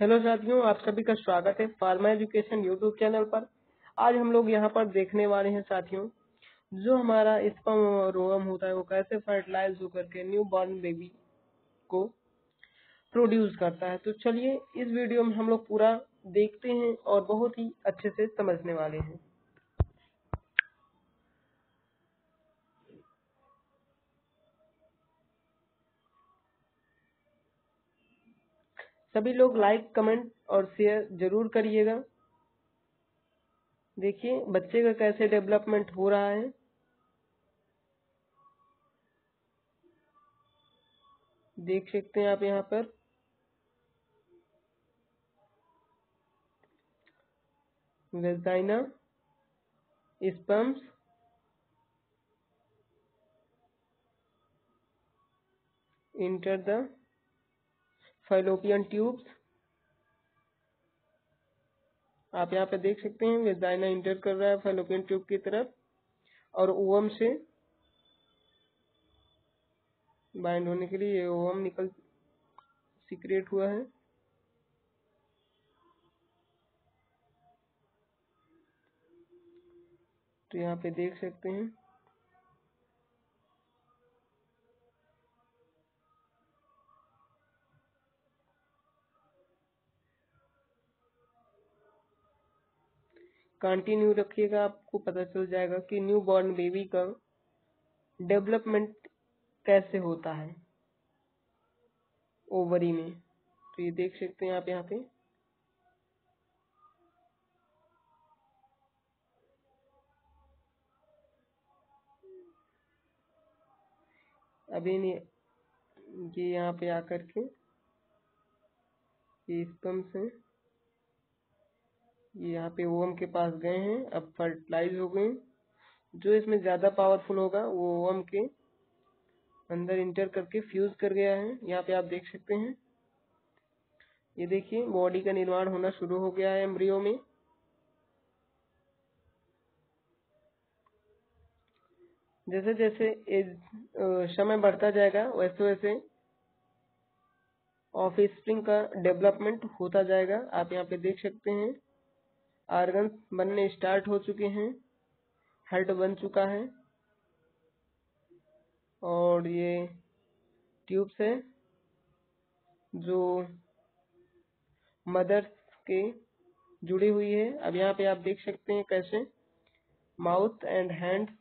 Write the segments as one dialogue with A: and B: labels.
A: Hello साथियों, आप सभी का स्वागत है फार्मा एजुकेशन यूट्यूब चैनल पर। आज हम लोग यहाँ पर देखने वाले हैं साथियों, जो हमारा स्पम रोगम होता है वो कैसे फर्टिलाइज होकर के न्यू बॉर्न बेबी को प्रोड्यूस करता है। तो चलिए इस वीडियो में हम लोग पूरा देखते हैं और बहुत ही अच्छे से समझने वाले हैं। सभी लोग लाइक कमेंट और शेयर ज़रूर करिएगा। देखिए, बच्चे का कैसे डेवलपमेंट हो रहा है। देख सकते हैं आप यहाँ पर। Vagina sperms enter the fallopian tubes आप यहाँ पे देख सकते हैं वेजाइना इंटर कर रहा है फाइलोपियन ट्यूब की तरफ़, और ओवम से बाइंड होने के लिए ये ओवम निकल सीक्रेट हुआ है। तो यहाँ पे देख सकते हैं। कंटिन्यू रखिएगा, आपको पता चल जाएगा कि न्यू बॉर्न बेबी का डेवलपमेंट कैसे होता है ओवरी में। तो ये देख सकते हैं आप यहाँ पे। अभी नहीं, ये यहाँ पे आकर के ये स्पम से ये यहाँ पे ओवम के पास गए हैं, अब फर्टिलाइज हो गए। जो इसमें ज़्यादा पावरफुल होगा, वो ओवम के अंदर इंटर करके फ्यूज कर गया है। यहाँ पे आप देख सकते हैं। ये देखिए बॉडी का निर्माण होना शुरू हो गया है एम्ब्रियो में। जैसे जैसे समय बढ़ता जाएगा वैसे वैसे ऑफ़ स्प्रिंग का डेवलपमेंट होता जाएगा। आप यहाँ पे देख सकते हैं। आर्गन बनने स्टार्ट हो चुके हैं। हेड बन चुका है। और ये ट्यूब्स है, जो मदर्स के जुड़ी हुई है। अब यहाँ पे आप देख सकते हैं कैसे mouth and hands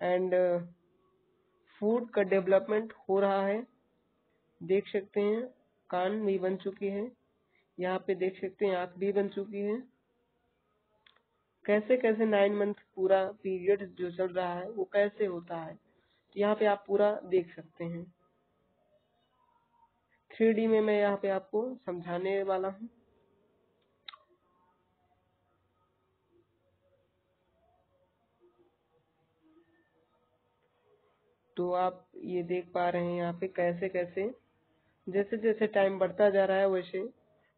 A: and food का डेवलपमेंट हो रहा है। देख सकते हैं, कान भी बन चुकी है। यहाँ पे देख सकते हैं, आँख भी बन चुकी है। कैसे कैसे नाइन मंथ पूरा पीरियड जो चल रहा है, वो कैसे होता है, यहाँ पे आप पूरा देख सकते हैं। थ्री में मैं यहाँ पे आपको समझाने वाला हूँ। तो आप ये देख पा रहे हैं यहाँ पे कैसे कैसे, जैसे जैसे टाइम बढ़ता जा रहा है, वैसे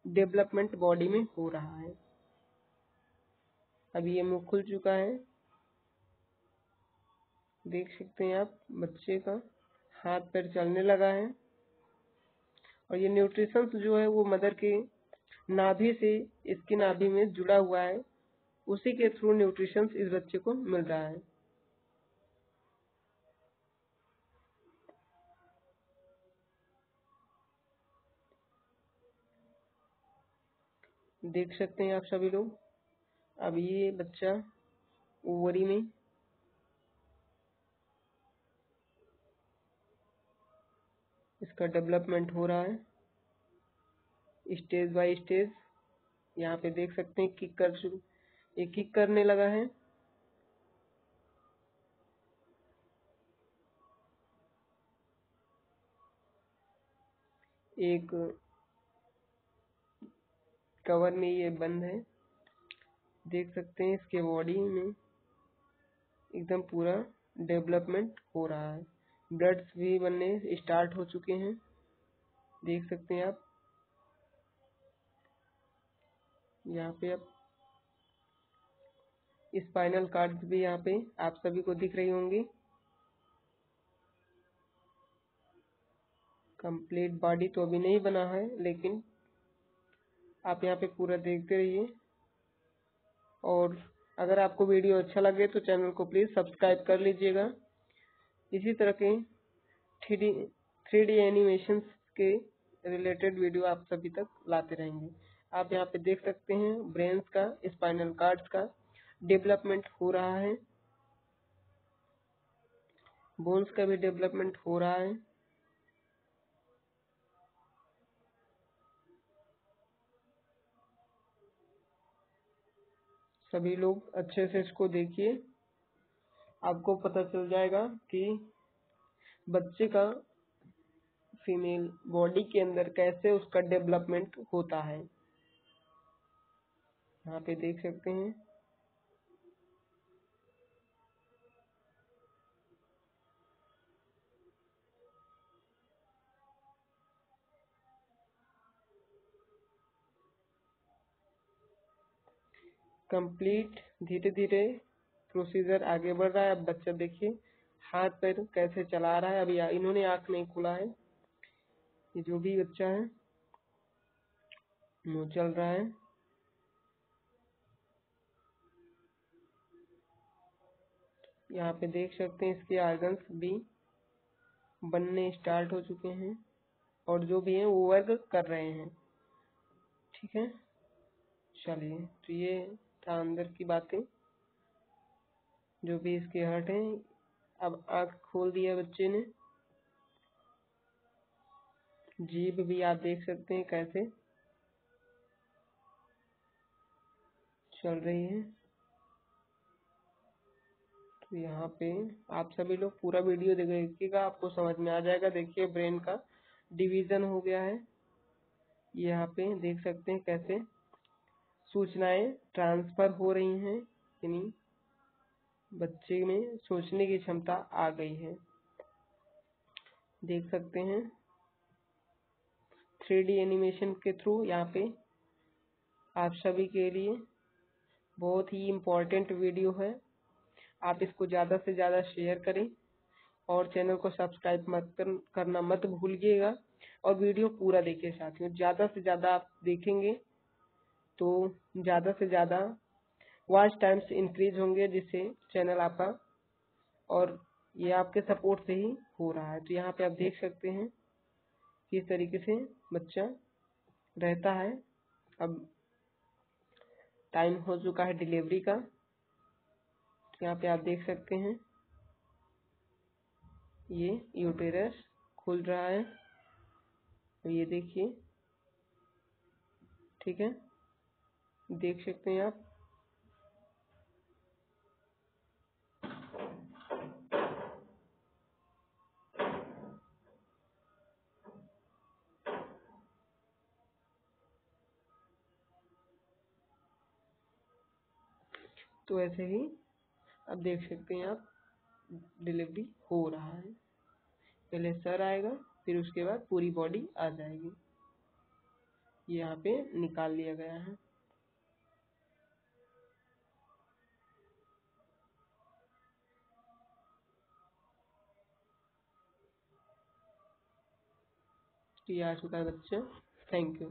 A: डेवलपमेंट बॉडी में हो रहा है। अभी ये मुँह खुल चुका है। देख सकते हैं आप, बच्चे का हाथ पैर चलने लगा है। और ये न्यूट्रिशन जो है वो मदर के नाभि से, इसकी नाभि में जुड़ा हुआ है। उसी के थ्रू न्यूट्रिशन इस बच्चे को मिल रहा है। देख सकते हैं आप सभी लोग। अब ये बच्चा ओवरी में। इसका डेवलपमेंट हो रहा है। Stage by stage. यहाँ पे देख सकते हैं किक कर शुरू। ये किक करने लगा है। एक कवर में ये बंद है। देख सकते हैं इसके बॉडी में एकदम पूरा डेवलपमेंट हो रहा है। ब्लड्स भी बनने स्टार्ट हो चुके हैं। देख सकते हैं आप। यहाँ पे आप स्पाइनल कार्ड भी यहाँ पे आप सभी को दिख रही होंगी। कंप्लीट बॉडी तो अभी नहीं बना है, लेकिन आप यहाँ पे पूरा देखते रहिए। और अगर आपको वीडियो अच्छा लगे तो चैनल को प्लीज़ सब्सक्राइब कर लीजिएगा। इसी तरह के थ्री थ्री डी एनिमेशन के रिलेटेड वीडियो आप सभी तक लाते रहेंगे। आप यहाँ पे देख सकते हैं ब्रेन्स का, स्पाइनल कार्ड्स का डेवलपमेंट हो रहा है। बोन्स का भी डेवलपमेंट हो रहा है। सभी लोग अच्छे से इसको देखिए। आपको पता चल जाएगा कि बच्चे का फीमेल बॉडी के अंदर कैसे उसका डेवलपमेंट होता है। यहाँ पे देख सकते हैं। कंप्लीट धीरे धीरे प्रोसीजर आगे बढ़ रहा है। अब बच्चा देखिए, हाथ पैर कैसे चला रहा है। अभी इन्होंने आँख नहीं खुला है। ये जो भी बच्चा है, वो चल रहा है। यहाँ पे देख सकते हैं, इसके आर्गन्स भी बनने स्टार्ट हो चुके हैं और जो भी है, वो वर्क कर रहे हैं। ठीक है? चलिए तो ये था अंदर की बातें, जो भी इसके हर्ट हैं, अब आँख खोल दिया बच्चे ने। जीभ भी आप देख सकते हैं कैसे चल रही है। तो यहाँ पे आप सभी लोग पूरा वीडियो देखिएगा, आपको समझ में आ जाएगा। देखिए, ब्रेन का डिवीज़न हो गया है। यहाँ पे देख सकते हैं कैसे सूचनाएँ ट्रांसफ़र हो रही हैं, यानी बच्चे में सोचने की क्षमता आ गई है। देख सकते हैं थ्री डी एनिमेशन के थ्रू यहाँ पे आप सभी के लिए बहुत ही इम्पोर्टेंट वीडियो है। आप इसको ज़्यादा से ज़्यादा शेयर करें और चैनल को सब्सक्राइब मत करना मत भूलिएगा और वीडियो पूरा देखिए साथियों ज़्यादा से ज़्यादा आप देखेंगे तो ज़्यादा से ज़्यादा वॉच टाइम्स इंक्रीज होंगे, जिससे चैनल आपका और ये आपके सपोर्ट से ही हो रहा है। तो यहाँ पे आप देख सकते हैं किस तरीके से बच्चा रहता है। अब टाइम हो चुका है डिलीवरी का। तो यहाँ पे आप देख सकते हैं, ये यूटेरस खुल रहा है। ये देखिए, ठीक है? देख सकते हैं आप। तो ऐसे ही अब देख सकते हैं आप, डिलीवरी हो रहा है। पहले सर आएगा, फिर उसके बाद पूरी बॉडी आ जाएगी। यहाँ पे निकाल लिया गया है। ये आ चुका है बच्चा थैंक यू